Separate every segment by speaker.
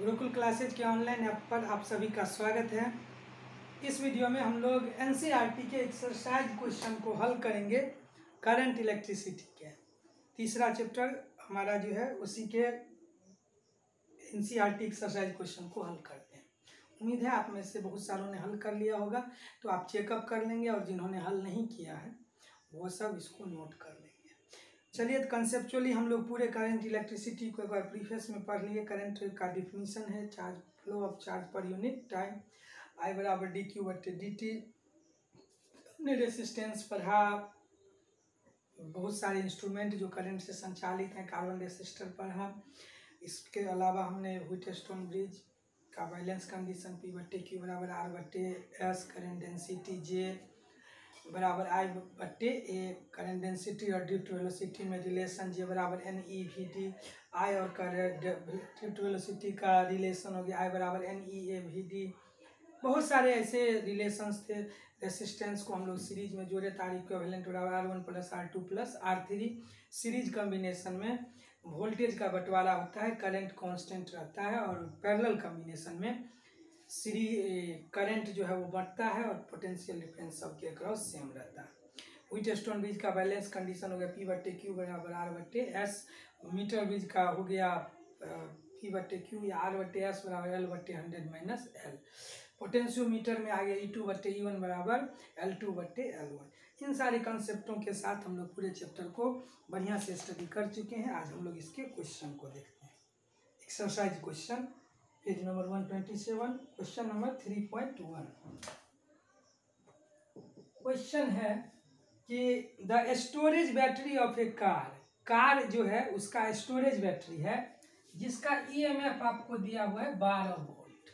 Speaker 1: Gurukul classes के online app पर आप सभी का स्वागत है। इस वीडियो में हम लोग एनसीआरटी के एक्सरसाइज क्वेश्चन को हल करेंगे करंट इलेक्ट्रिसिटी के। तीसरा चैप्टर हमारा जो है, उसी के एनसीआरटी एक्सरसाइज क्वेश्चन को हल करते हैं। उम्मीद है आप में से बहुत सारों ने हल कर लिया होगा तो आप चेकअप कर लेंगे और जिन्होंने हल नहीं किया है, वो सब इसको नोट कर लेंगे। चलिए तो कंसेप्चुअली हम लोग पूरे करंट इलेक्ट्रिसिटी को एक बार प्रीफेस में पढ़ लिए। करंट का डिफिनीशन है charge flow of charge per unit time I बराबर डी क्यू बटे डी टी हमने रेसिस्टेंस पढ़ा बहुत सारे इंस्ट्रूमेंट जो करंट से संचालित हैं कार्बन रेसिस्टर पढ़ा इसके अलावा हमने व्हीटस्टोन ब्रिज का बैलेंस कंडीशन पी बट्टे क्यू बराबर आर बट्टे एस करेंट डेंसिटी जे बराबर आई बट्टे ए करंट डेंसिटी और ड्रिफ्ट वेलोसिटी में रिलेशन जे बराबर N E V D I और ड्रिफ्ट वेलोसिटी का रिलेशन हो गया आई बराबर N E A V D बहुत सारे ऐसे रिलेशंस थे रेसिस्टेंस को हम लोग सीरीज़ में जोड़े तार इक्विवेलेंट बराबर R one plus R two plus R three series combination में वोल्टेज का बंटवारा होता है करंट कांस्टेंट रहता है और पैरेलल कॉम्बिनेशन में सीरी करंट जो है वो बढ़ता है और पोटेंशियल डिफरेंस सबके अक्रॉस सेम रहता है। व्हीट स्टोन ब्रिज का बैलेंस कंडीशन हो गया पी बट्टे क्यू बराबर आर बट्टे एस मीटर ब्रिज का हो गया पी बट्टे क्यू या आर बट्टे एस बराबर एल बट्टे हंड्रेड माइनस एल पोटेंशियोमीटर में आ गया ई टू बट्टे ई वन बराबर एल टू बट्टे एल वन इन सारे कंसेप्टों के साथ हम लोग पूरे चैप्टर को बढ़िया से स्टडी कर चुके हैं। आज हम लोग इसके क्वेश्चन को देखते हैं। Exercise question page number one twenty seven question number three point one question है कि the storage battery of a car car जो है, उसका स्टोरेज बैटरी है, जिसका ईएमएफ आपको दिया हुआ है बारह volt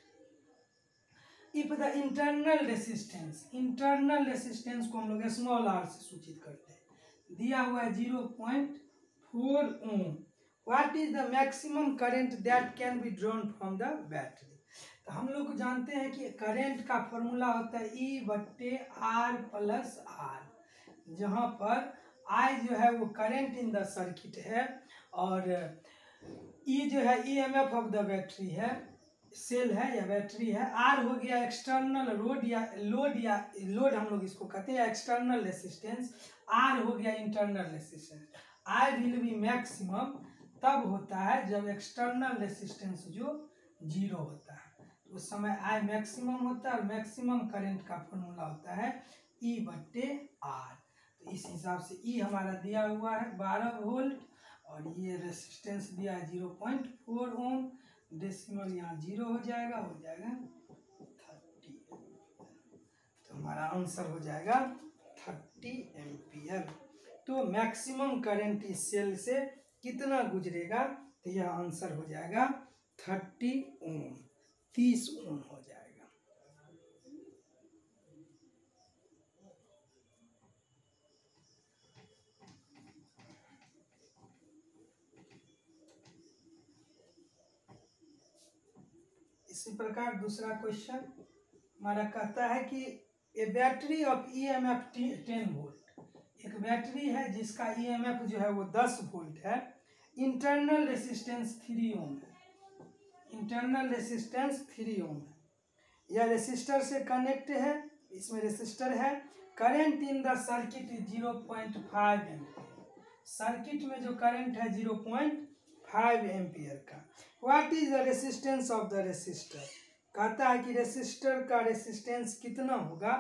Speaker 1: if the internal resistance internal resistance को हम लोग स्मॉल आर से सूचित करते हैं. दिया हुआ है zero point four ohm what is the maximum current that can be drawn from the battery तो हम लोग जानते हैं कि करंट का फॉर्मूला होता है ई बट्टे आर प्लस आर जहाँ पर आई जो है वो करंट इन द सर्किट है, और ई जो है E M F of the battery है सेल है या बैटरी है। आर हो गया एक्सटर्नल रोड या लोड या लोड हम लोग इसको कहते हैं एक्सटर्नल रेसिस्टेंस आर हो गया internal resistance I will be maximum तब होता है जब एक्सटर्नल रेसिस्टेंस जो ज़ीरो होता है। तो उस समय आई मैक्सिमम होता है और मैक्सिमम करंट का फॉर्मूला होता है ई बट्टे आर तो इस हिसाब से ई हमारा दिया हुआ है बारह वोल्ट और ये रेसिस्टेंस दिया है zero point four ohm decimal यहाँ ज़ीरो हो जाएगा हो जाएगा थर्टी तो हमारा आंसर हो जाएगा थर्टी एम्पियर तो मैक्सिमम करंट इस सेल से कितना गुजरेगा? तो यह आंसर हो जाएगा थर्टी ओम, तीस ओम हो जाएगा। इसी प्रकार दूसरा क्वेश्चन हमारा कहता है कि a battery of E M F ten volt एक बैटरी है जिसका ई एम एफ़ जो है वो दस वोल्ट है। Internal resistance three ohm internal resistance three ohm यह रेसिस्टर से कनेक्ट है, इसमें रेसिस्टर है। Current in the circuit zero point five ampere circuit में जो करंट है ज़ीरो पॉइंट फाइव एम्पियर का। What is the resistance of the resistor कहता है कि रेसिस्टर का रेसिस्टेंस कितना होगा,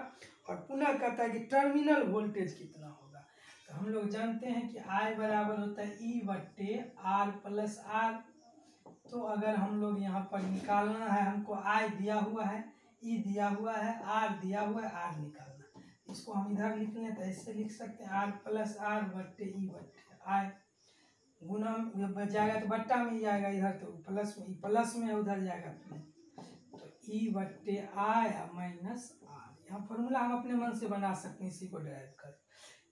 Speaker 1: और पुनः कहता है कि टर्मिनल वोल्टेज कितना होगा। हम लोग जानते हैं कि I बराबर होता है ई बट्टे आर प्लस आर तो अगर हम लोग यहाँ पर निकालना है, हमको I दिया हुआ है ई दिया हुआ है आर दिया हुआ है आर निकालना इसको हम इधर लिख लें तो ऐसे लिख सकते हैं आर प्लस आर बट्टे ई बट्टे आई गुना जाएगा तो बट्टा में जाएगा इधर तो प्लस में प्लस में उधर जाएगा तो ई बट्टे आई माइनस आर यहाँ फॉर्मूला हम अपने मन से बना सकते हैं, इसी को ड्राइव कर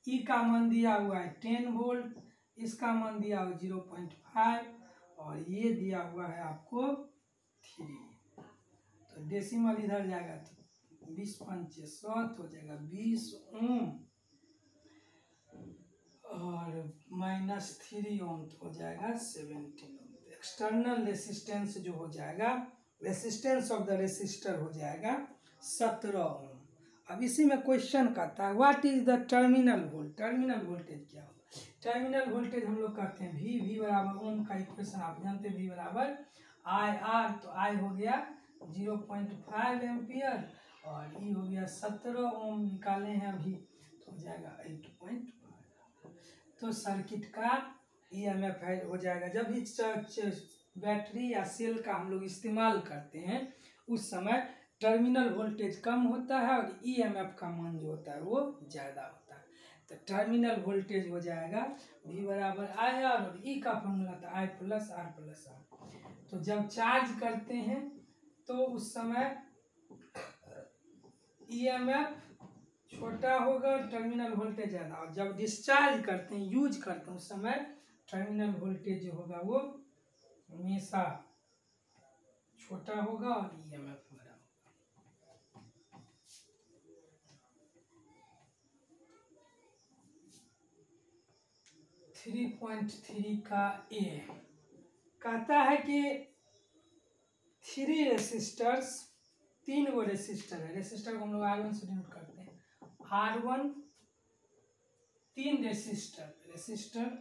Speaker 1: ई का मान दिया हुआ है टेन वोल्ट इसका मान दिया हुआ ज़ीरो पॉइंट फाइव, और ये दिया हुआ है आपको थ्री तो डेसिमल इधर जाएगा तो बीस पंचे सत हो जाएगा बीस ओम, और माइनस थ्री ओम हो जाएगा सेवेंटीन ओम. एक्सटर्नल रेसिस्टेंस जो हो जाएगा रेसिस्टेंस ऑफ़ द रेसिस्टर हो जाएगा सत्रह ओम. अब इसी में क्वेश्चन करता है what is the terminal volt terminal voltage क्या होगा? टर्मिनल वोल्टेज हम लोग कहते हैं वी वी बराबर ओम का इक्वेशन आप जानते हैं वी बराबर आई आर तो आई हो गया ज़ीरो पॉइंट फाइव एम्पियर और ई हो गया सत्रह ओम निकाले हैं अभी तो हो जाएगा एट पॉइंट तो सर्किट का ई एम एफ़ हो जाएगा। जब भी बैटरी या सेल का हम लोग इस्तेमाल करते हैं, उस समय टर्मिनल वोल्टेज कम होता है और ई एम एफ़ का मान जो होता है वो ज़्यादा होता है। तो टर्मिनल वोल्टेज हो जाएगा वी बराबर आई आर और ई का फॉर्मूला था I plus R plus R तो जब चार्ज करते हैं तो उस समय ई एम एफ़ छोटा होगा टर्मिनल वोल्टेज ज़्यादा। और जब डिस्चार्ज करते हैं यूज़ करते हैं, उस समय टर्मिनल वोल्टेज जो होगा वो हमेशा छोटा होगा और ई एम एफ़ बड़ा होगा थ्री पॉइंट थ्री का ए कहता है कि थ्री रेसिस्टर्स तीन गो रेसिस्टर है। रेसिस्टर को हम लोग आर वन से डिनोट करते हैं। आर वन तीन रेसिस्टर रेसिस्टर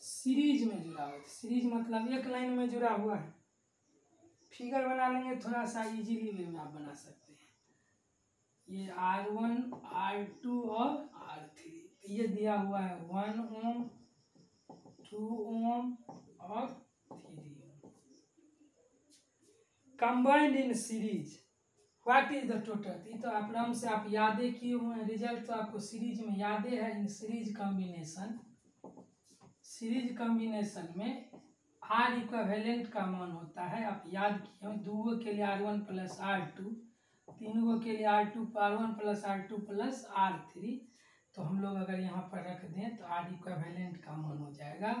Speaker 1: सीरीज़ में जुड़ा हुआ है। सीरीज़ मतलब एक लाइन में जुड़ा हुआ है। फिगर बना लेंगे, थोड़ा सा इजीली वे में आप बना सकते हैं। ये आर वन आर टू और आर थ्री ये दिया हुआ है। वन ओम, टू ओम और three ohm. Combined in series what is the total ये तो आप आराम से आप यादें किए हुए हैं। रिज़ल्ट तो आपको सीरीज़ में यादें है। In series combination series combination में आर इक्वेलेंट का मान होता है। आप याद किए हो, दो के लिए R one plus R two तीन गो के लिए R two R one plus R two plus R three तो हम लोग अगर यहाँ पर रख दें तो आर का मान हो जाएगा।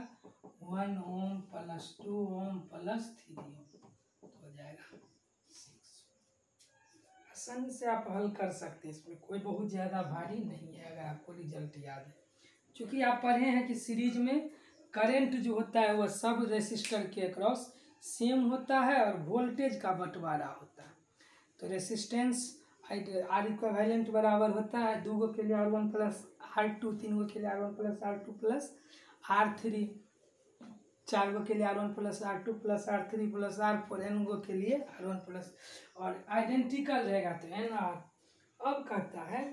Speaker 1: One ohm plus two ohm plus three ohm तो हो जाएगा आसानी से आप हल कर सकते हैं, इसमें कोई बहुत ज़्यादा भारी नहीं है, अगर आपको रिज़ल्ट याद है। क्योंकि आप पढ़े हैं कि सीरीज़ में करंट जो होता है वह सब रेसिस्टर के अक्रॉस सेम होता है और वोल्टेज का बंटवारा होता है। तो रेसिस्टेंस आर इक्वेलेंट बराबर होता है, दो गो के लिए R one plus R two तीन गो के लिए R one plus R two plus R three चार गो के लिए R one plus R two plus R three plus R four n गो के लिए आर वन प्लस और आइडेंटिकल रहेगा तो एन आर अब कहता है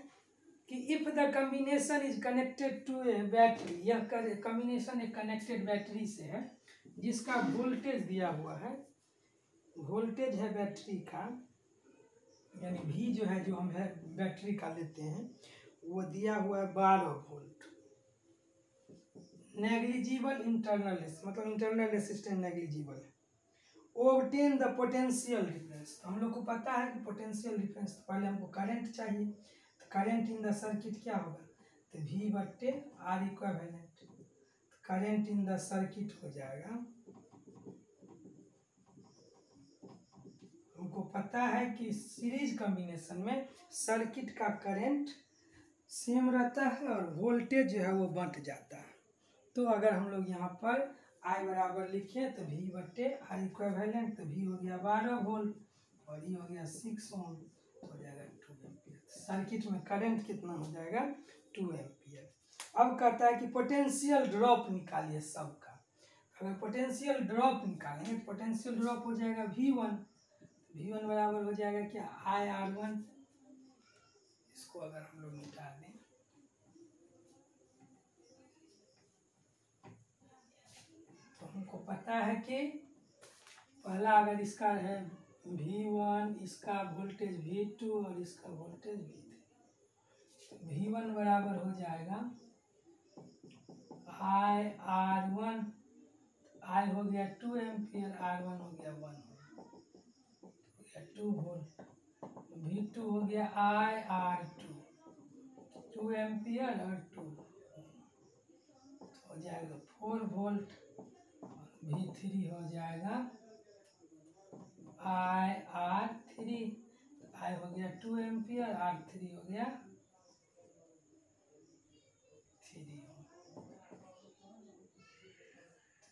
Speaker 1: कि if the combination is connected to a battery यह कम्बिनेशन एक कनेक्टेड बैटरी से है, जिसका वोल्टेज दिया हुआ है वोल्टेज है बैटरी का यानी भी जो है, जो हम है, बैटरी का लेते हैं, वो दिया हुआ है बारह वोल्ट। नेग्लिजिबल इंटरनल मतलब इंटरनल रेसिस्टेंस नेग्लिजिबल। है ओबटेन द पोटेंशियल डिफरेंस। तो हम लोग को पता है कि पोटेंशियल डिफरेंस तो पहले हमको करंट चाहिए। तो करंट इन द सर्किट क्या होगा? तो वी बट्टे R equivalent current in the circuit हो जाएगा हमको पता है कि सीरीज़ कॉम्बिनेशन में सर्किट का करंट सेम रहता है और वोल्टेज जो है वो बंट जाता है। तो अगर हम लोग यहाँ पर आई बराबर लिखें तो वी बट्टे आई इक्वेलेंट तो वी हो गया बारह वोल्ट और ये हो गया सिक्स ओम हो जाएगा टू एम्पियर सर्किट में करंट कितना हो जाएगा? टू एम्पियर अब कहता है कि पोटेंशियल ड्रॉप निकालिए सबका। अगर पोटेंशियल ड्रॉप निकालेंगे पोटेंशियल ड्रॉप हो जाएगा वी वन वी वन बराबर हो जाएगा क्या? आई आर वन इसको अगर हम लोग मिटा दें। तो हमको पता है कि पहला अगर इसका है वी वन इसका वोल्टेज वी टू और इसका वोल्टेज वी थ्री तो वी वन बराबर हो जाएगा आई आर वन आई हो गया टू एम्पियर आर वन हो गया one two volt V two हो गया I R two two ampere और टू। हो जाएगा फोर वोल्ट वी थ्री हो जाएगा। आई आर थ्री आई हो गया टू एम्पियर आर थ्री हो गया थ्री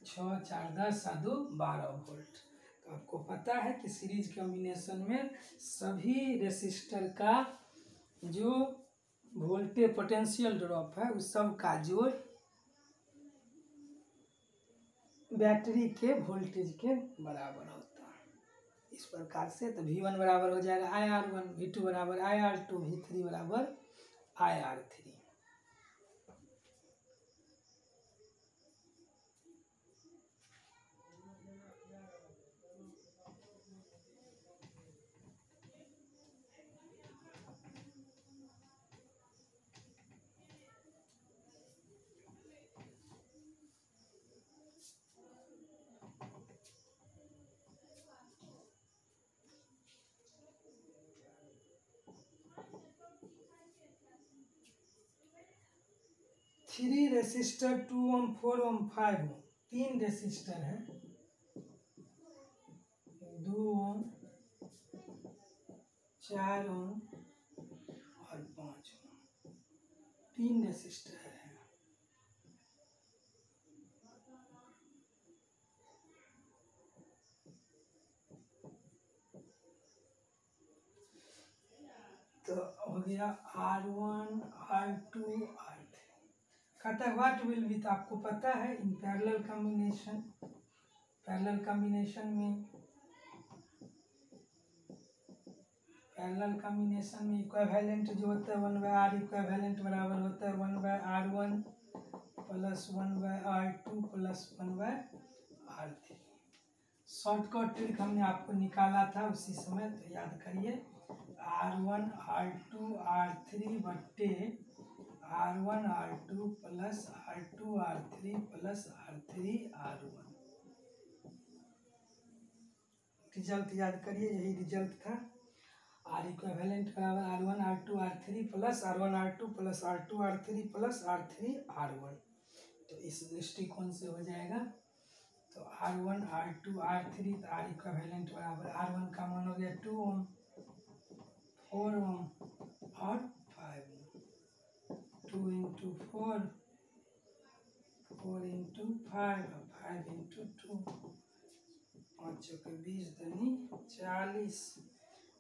Speaker 1: छः, चार, दस दो बारह वोल्ट तो आपको पता है कि सीरीज़ कॉम्बिनेशन में सभी रेसिस्टर का जो वोल्टेज पोटेंशियल ड्रॉप है, उस सब का जोड़ बैटरी के वोल्टेज के बराबर होता है। इस प्रकार से तो वी वन बराबर हो जाएगा I R one V two बराबर I R two V three बराबर I R three three resistor, two ohm, four ohm, five ohm, तीन रेसिस्टर है। दो ओम, चार ओम और पाँच ओम। तीन रेसिस्टर है। तो हो गया R one, R two, R कहता है व्हाट विल विथ आपको पता है in parallel combination parallel combination में पैरेलल कॉम्बिनेशन में इक्विवेलेंट जो होता है वन बाय आर इक्विवेलेंट बराबर होता है one by R one plus one by R two plus one by R three shortcut trick हमने आपको निकाला था उसी समय तो याद करिए R one R two R three बट्टे R one R two plus R two R three plus R three R one result याद करिए, यही रिज़ल्ट था। आर इक्विवेलेंट बराबर R one R two R three plus R one R two plus R two R three plus R three R one तो इस दृष्टिकोण से हो जाएगा। तो R one R two R three तो आर इक्विवेलेंट बराबर। आर वन का मान हो गया टू ओम फोर ओम और two into four four into five five into two पाँच के बीस दूनी चालीस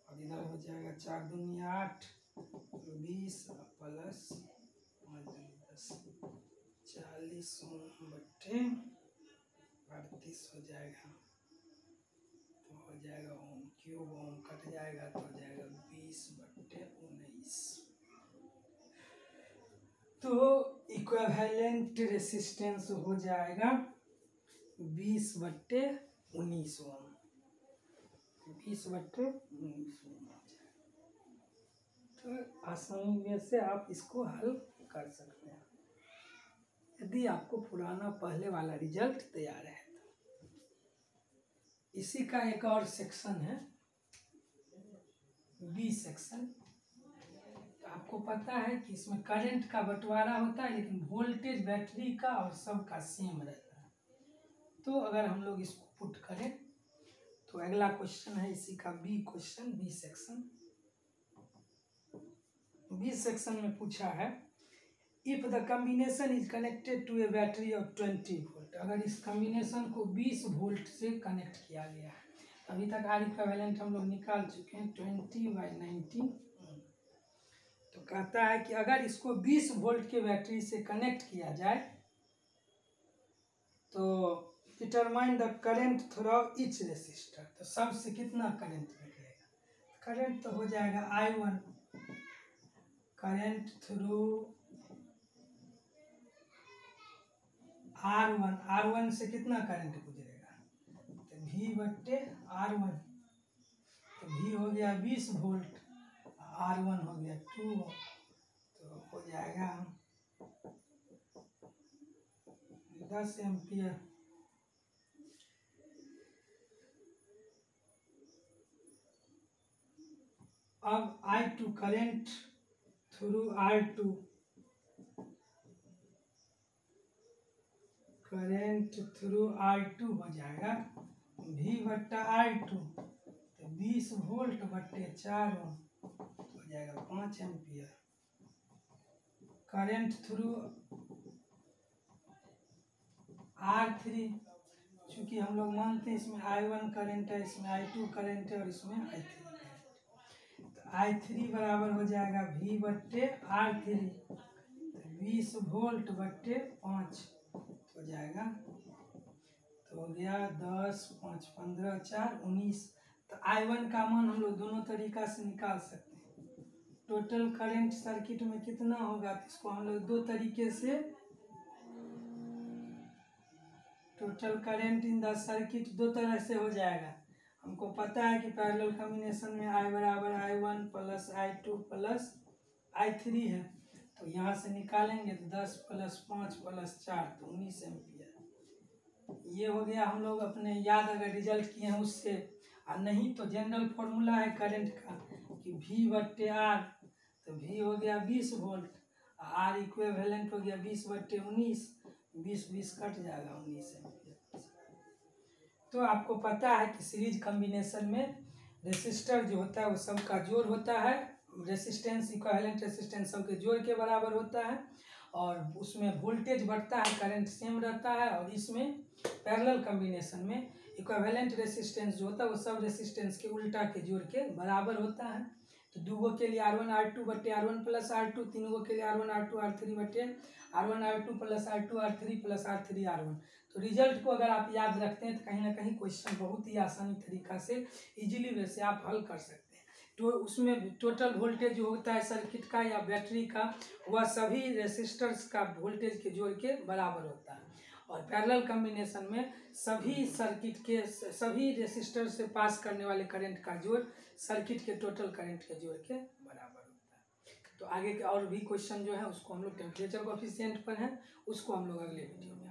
Speaker 1: और इधर हो जाएगा चार दूनी आठ तो बीस प्लस पाँच दूनी दस चालीस बट्टे अड़तीस हो जाएगा। तो हो जाएगा ओम क्यूब, ओम कट जाएगा तो हो जाएगा बीस बट्टे उन्नीस। तो इक्विवेलेंट रेसिस्टेंस हो जाएगा बीस बट्टे उन्नीस ओम। बीस बट्टे उन्नीस ओम तो आसानी में से आप इसको हल कर सकते हैं। यदि आपको पुराना पहले वाला रिज़ल्ट तैयार है तो। इसी का एक और सेक्शन है। बी सेक्शन आपको पता है कि इसमें करंट का बंटवारा होता है, लेकिन वोल्टेज, बैटरी का और सब का सेम रहता है। तो अगर हम लोग इसको पुट करें तो अगला क्वेश्चन है, इसी का B question B section B section में पूछा है if the combination is connected to a battery of twenty volt अगर इस कम्बिनेशन को बीस वोल्ट से कनेक्ट किया गया है अभी तक आर इक्विवेलेंट हम लोग निकाल चुके हैं ट्वेंटी बाई नाइनटीन कहता है कि अगर इसको 20 वोल्ट के बैटरी से कनेक्ट किया जाए तो determine the current through each resistor तो सबसे कितना करेंट निकलेगा? करेंट तो हो जाएगा I one current through R one R one से कितना करंट गुजरेगा? तो भी बट्टे आर वन तो भी हो गया बीस वोल्ट. आर वन हो गया टू तो हो जाएगा दस एम्पियर। अब I two current through R two current through R two हो जाएगा भी बट्टा आर टू तो बीस वोल्ट बट्टे चार जाएगा, पाँच ampere. Current through R three, चूँकि हम लोग मानते हैं इसमें आई वन करेंट है, इसमें आई टू करेंट है और इसमें आई थ्री तो आई थ्री बराबर हो जाएगा वी बट्टे आर थ्री तो बीस वोल्ट बट्टे पाँच हो जाएगा। तो हो गया दस, पाँच, पंद्रह, चार, उन्नीस। तो आई वन का मान हम लोग दोनों तरीका से निकाल सकते हैं। टोटल करंट सर्किट में कितना होगा? तो इसको हम लोग दो तरीके से total current in the circuit दो तरह से हो जाएगा। हमको पता है कि पैरेलल कॉम्बिनेशन में आई बराबर I one plus I two plus I three है। तो यहाँ से निकालेंगे तो दस प्लस पाँच प्लस चार तो उन्नीस एम्पियर। ये हो गया हम लोग अपने याद अगर रिज़ल्ट किए हैं उससे। और नहीं तो जनरल फॉर्मूला है करंट का, कि वी बट्टे आर तो वी हो गया बीस वोल्ट, आर इक्वेवेलेंट हो गया बीस बट्टे उन्नीस, बीस बीस कट जाएगा उन्नीस तो आपको पता है कि सीरीज़ कॉम्बिनेशन में रेसिस्टर जो होता है वो सबका जोड़ होता है रेसिस्टेंस इक्वेलेंट रेसिस्टेंस सबके जोड़ के बराबर होता है, और उसमें वोल्टेज बढ़ता है करंट सेम रहता है, और इसमें पैरेलल कॉम्बिनेशन में इक्वेलेंट रेसिस्टेंस जो होता है वो सब रेसिस्टेंस के उल्टा के जोड़ के बराबर होता है। तो दो गो के लिए आर वन आर टू बटे R one plus R two तीन गो के लिए R one R two R three बटे R one R two plus R two R three plus R three R one तो रिज़ल्ट को अगर आप याद रखते हैं तो कहीं ना कहीं क्वेश्चन बहुत ही आसानी तरीका से इजीली वैसे आप हल कर सकते हैं। तो उसमें टोटल वोल्टेज जो होता है सर्किट का या बैटरी का, वह सभी रेसिस्टर्स का वोल्टेज के जोड़ के बराबर होता है। और पैरेलल कॉम्बिनेशन में सभी सर्किट के, सभी रेसिस्टर से पास करने वाले करंट का जोड़ सर्किट के टोटल करंट के जोड़ के बराबर होता है। तो आगे के और भी क्वेश्चन जो है, उसको हम लोग टेम्परेचर कोफिशियंट पर है, उसको हम लोग अगले वीडियो में